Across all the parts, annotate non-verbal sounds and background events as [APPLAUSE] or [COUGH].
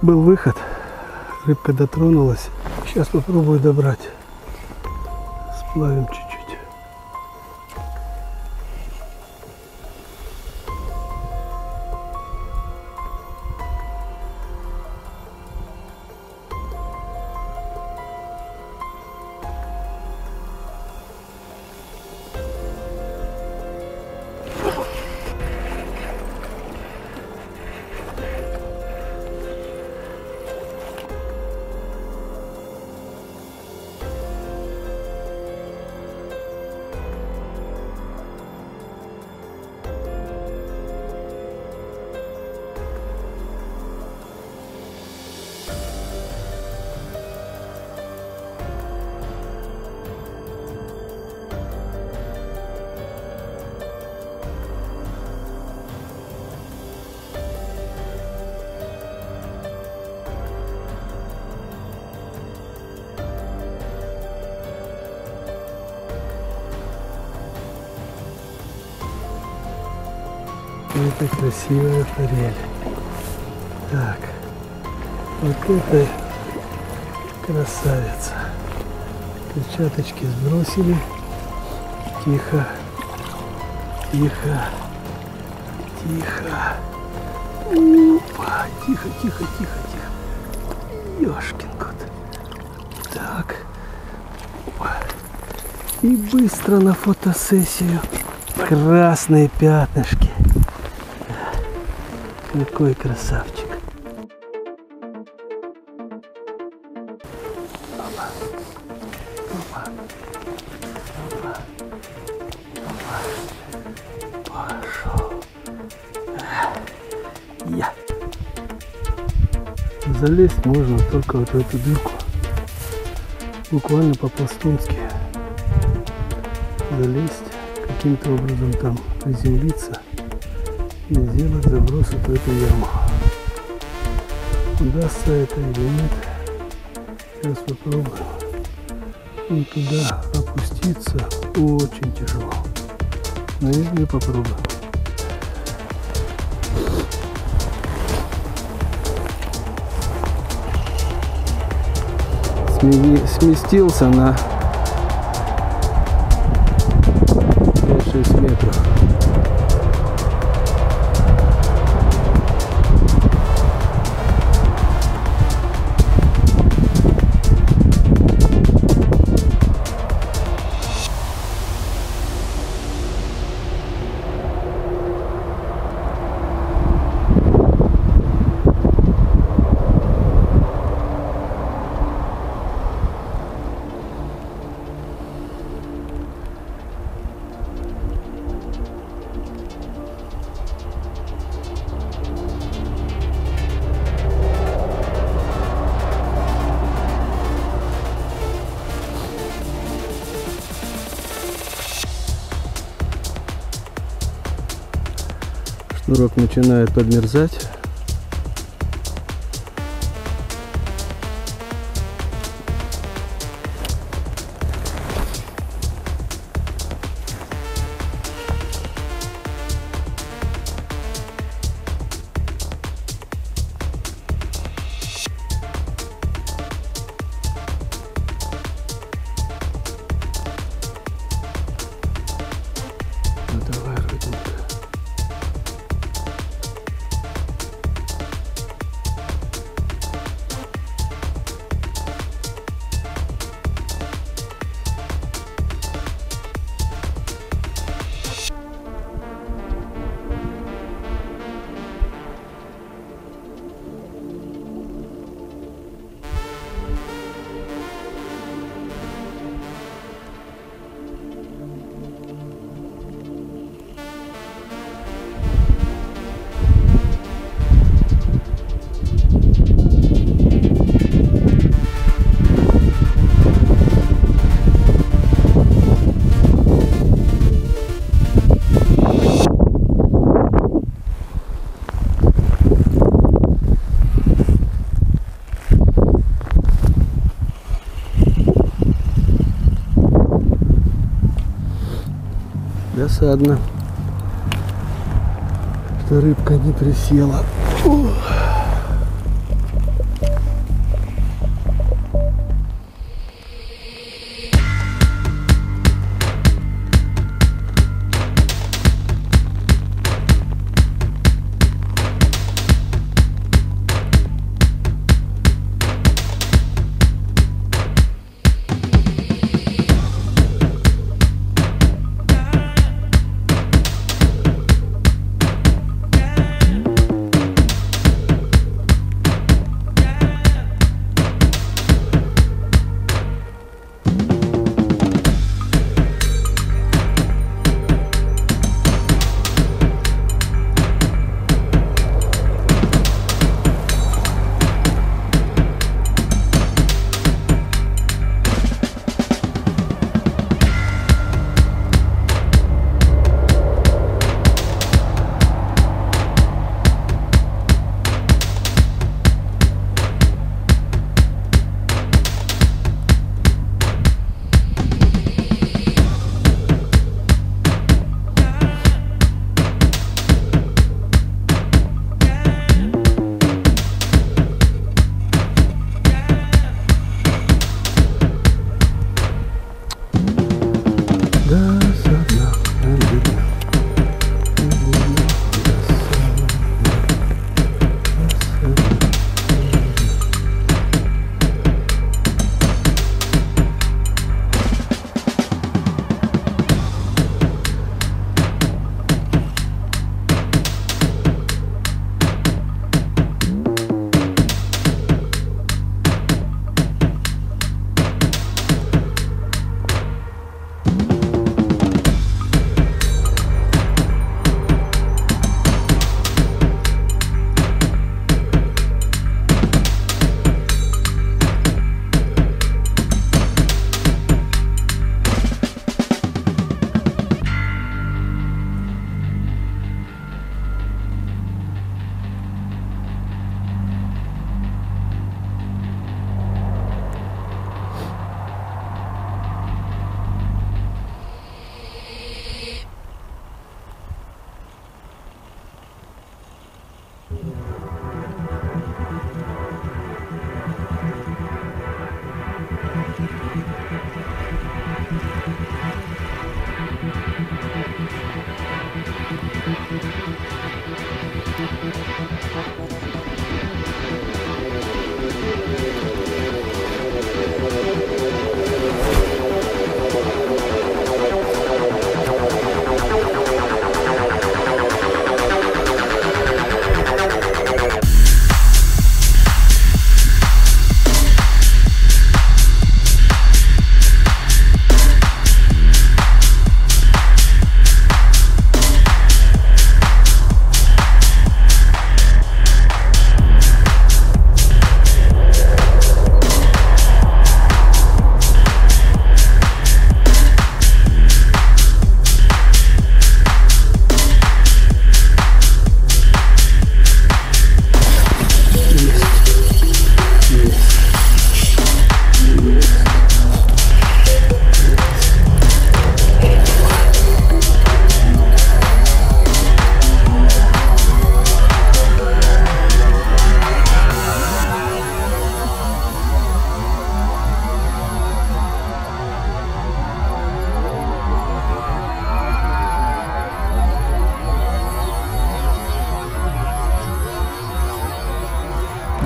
Был выход, рыбка дотронулась. Сейчас попробую добрать. Сплавим Это красивая форель. Так, вот это красавица. Перчаточки сбросили. Тихо, тихо, тихо. Опа, тихо, тихо, тихо, тихо. Ёшкин кот. Так. Опа. И быстро на фотосессию. Красные пятнышки. Какой красавчик. Опа. Я. Залезть можно только вот в эту дырку. Буквально по-пластунски. Залезть, каким-то образом там приземлиться и сделать заброс вот в эту яму. Удастся это или нет, сейчас попробуем. И туда опуститься очень тяжело. Но если попробуем. Смени- Сместился на 5-6 метров. Шнурок начинает подмерзать. Досадно, что рыбка не присела. Ух.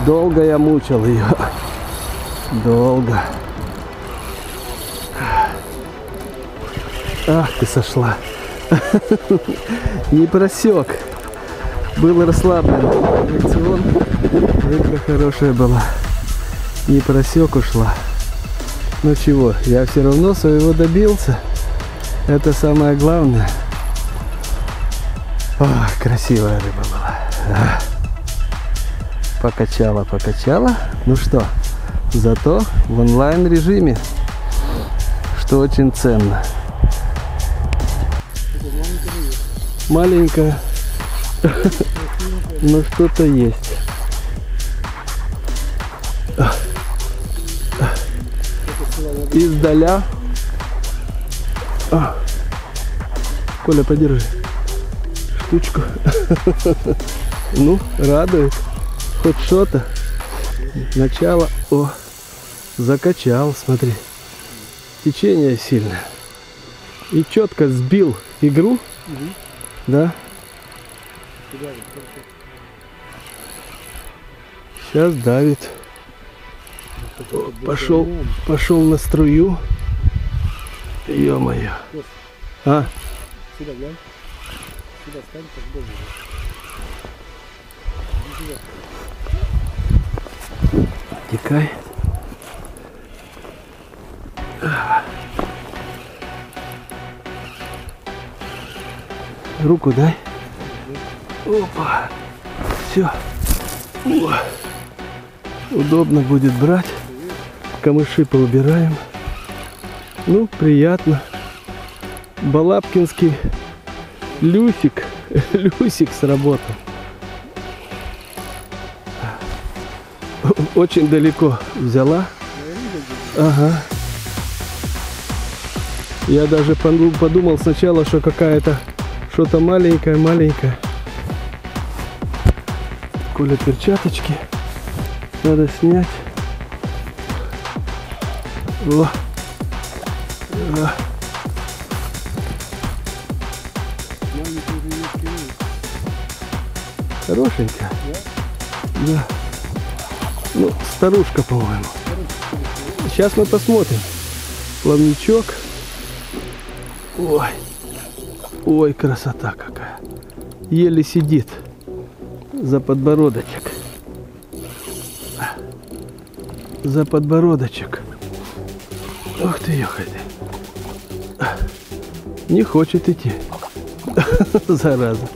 Долго я мучил ее. Долго. Ах, ты сошла. Не просек. Был расслаблен. Реакцион. Рыбка хорошая была. Не просек ушла. Ну чего, я все равно своего добился. Это самое главное. Ах, красивая рыба была. А. Покачала, покачала. Ну что, зато в онлайн режиме, что очень ценно. Маленькая, [LAUGHS] но что-то есть. Издаля. А. Коля, подержи штучку. [LAUGHS] Ну, радует. Хоть что-то. Начало. О, закачал, смотри. Течение сильное. И четко сбил игру. Да. Сейчас давит. О, пошел, пошел на струю. Ё-моё. А? Сюда глянь. Сюда стань, как Текай. Руку дай. Опа. Все. Удобно будет брать. Камыши поубираем. Ну, приятно. Балапкинский Люсик. [LAUGHS] Люсик сработал. Очень далеко взяла. Ага. Я даже поду- подумал сначала, что какая-то что-то маленькое, маленькое. Коля перчаточки. Надо снять. О. А. Хорошенькая. Да. Ну, старушка, по-моему. Сейчас мы посмотрим. Плавничок. Ой. Ой, красота какая. Еле сидит за подбородочек. За подбородочек. Ух ты, ехай ты. Не хочет идти. [LAUGHS] Зараза.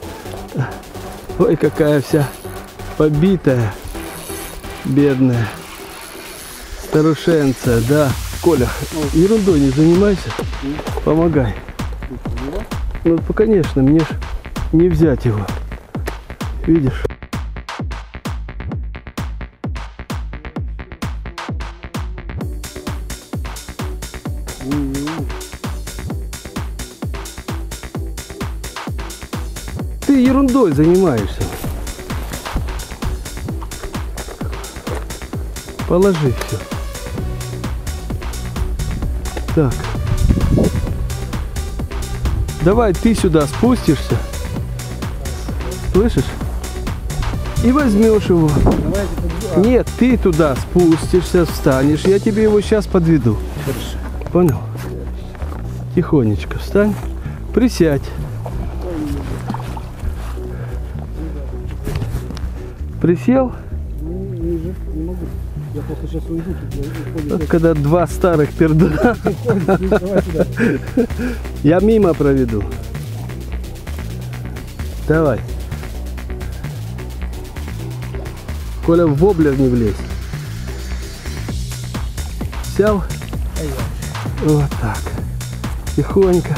Ой, какая вся побитая. Бедная. Старушенция, да. Коля, ерундой не занимайся. Помогай. Ну, конечно, мне ж не взять его. Видишь? Ты ерундой занимаешься. Положи все. Так. Давай ты сюда спустишься. Слышишь? И возьмешь его. Нет, ты туда спустишься, встанешь. Я тебе его сейчас подведу. Хорошо. Понял? Тихонечко встань. Присядь. Присел. Я просто сейчас уйду. Тут. Вот когда два старых пердуна. Я мимо проведу. Давай. Коля в воблер не влезь. Взял? Вот так. Тихонько.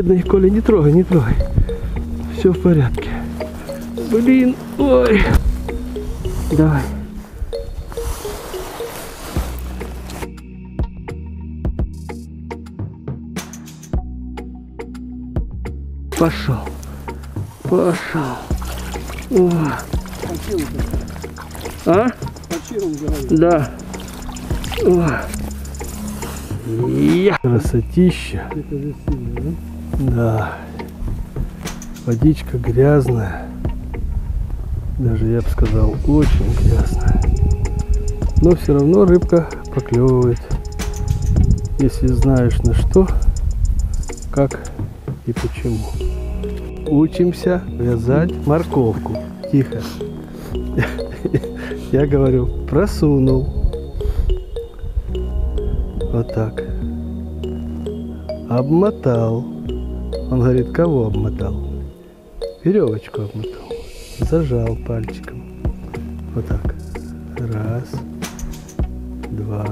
Ладно, Коля, не трогай, не трогай. Все в порядке. Блин, ой. Давай. Пошел. Пошел. О. А? Да. О. Я. Красотища. Это же сильно, да? Да. Водичка грязная. Даже я бы сказал, очень грязная. Но все равно рыбка поклевывает. Если знаешь на что, как и почему. Учимся вязать морковку. Тихо. [LAUGHS] Я говорю, просунул. Вот так. Обмотал. Он говорит, кого обмотал? Веревочку обмотал. Зажал пальчиком. Вот так. Раз. Два.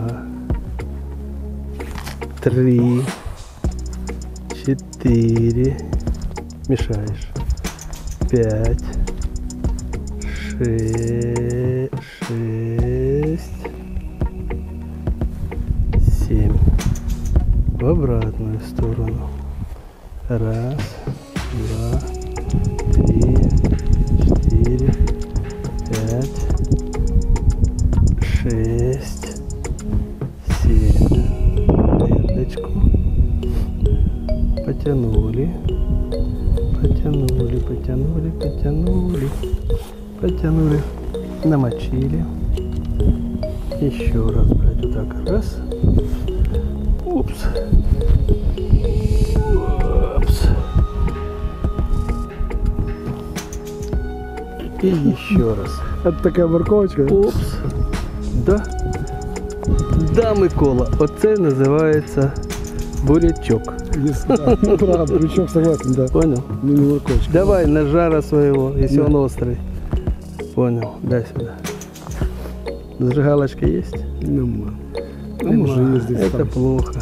Три. Четыре. Мешаешь. Пять. Ше- Шесть. Семь. В обратную сторону. Раз, два, три, четыре, пять, шесть, семь. Дырочку. Потянули. Потянули, потянули, потянули. Потянули. Намочили. Еще раз брать вот так. Раз. Упс. И еще раз. Это такая морковочка. Упс. Да. Да, Микола. Оце називається бурячок. Да, ну, правда, крючок согласен, да. Понял? Ну не морковочка. Давай на жара своего, если он острый. Понял. Дай сюда. Зажигалочка есть? Нема. А Нема. может ездить Это плохо,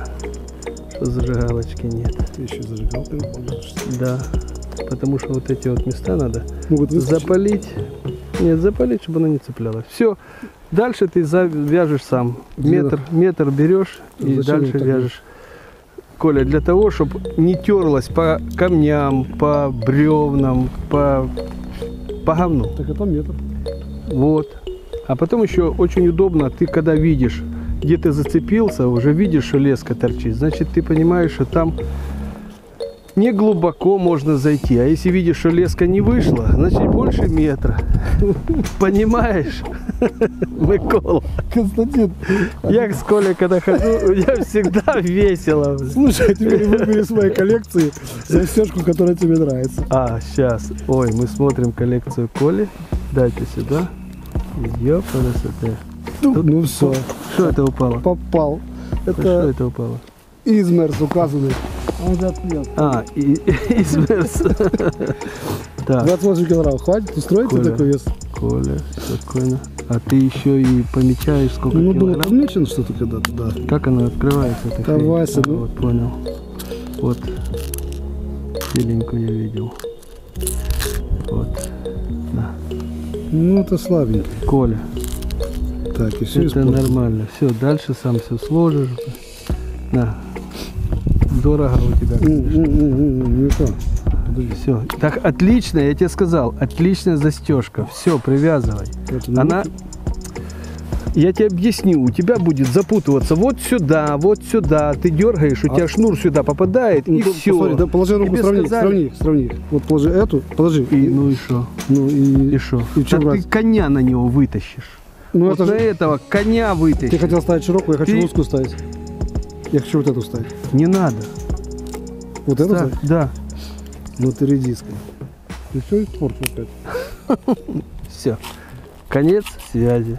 что зажигалочки нет. Ты еще зажигалкой пользуешься. Да. Потому что вот эти вот места надо Могут выскочить. запалить. Нет, запалить, чтобы она не цеплялась. Все. Дальше ты завяжешь сам. Метр, метр берешь и Зачем дальше вяжешь. Коля, для того, чтобы не терлась по камням, по бревнам, по, по говну. Так это метр. Вот. А потом еще очень удобно, ты когда видишь, где ты зацепился, уже видишь, что леска торчит, значит ты понимаешь, что там не глубоко можно зайти. А если видишь, что леска не вышла, значит больше метра. [LAUGHS] Понимаешь? [LAUGHS] Микола. Константин, Я с Колей когда хожу, у меня всегда весело. слушай, а теперь выбери из моей коллекции застежку, которая тебе нравится. А, сейчас. Ой, мы смотрим коллекцию Коли. Дайте сюда. Ёпарасоте. Ну все, Что это упало? попал. Что Это это упало? Измерз указанный. Он же отнял. А, и, [LAUGHS] из Мерс. Так, 28 килограмм. Хватит устроить Коля. такой вес? Коля, спокойно. А ты еще и помечаешь, сколько Ну, было килограмм? подмечено что-то когда-то, да. Как она открывается? эта хрень? А, ну. Вот, понял. Вот. Беленькую я видел. Вот. Да. Ну, это слабенький. Коля, Так, и все это нормально. Все, дальше сам все сложишь. На. Дорого у тебя. Не то. Все. Так, отлично, я тебе сказал. Отличная застежка. Все, привязывай. Не Она, я тебе объясню, у тебя будет запутываться вот сюда, вот сюда. Ты дергаешь, у тебя шнур сюда попадает, Ну, и все. Посмотри, да, положи руку, Тебе сравни, сказали- сравни, сравни. Вот положи эту, положи. И, ну и что? ну и, И что? И брать? ты коня на него вытащишь. Ну вот это на же, этого коня вытащишь. ты хотел ставить широкую, я хочу Ты- узкую ставить. Я хочу вот эту ставить. Не надо. Вот эту ставить? да, Ну ты редиска. Ты все испортил опять. [LAUGHS] все. Конец связи.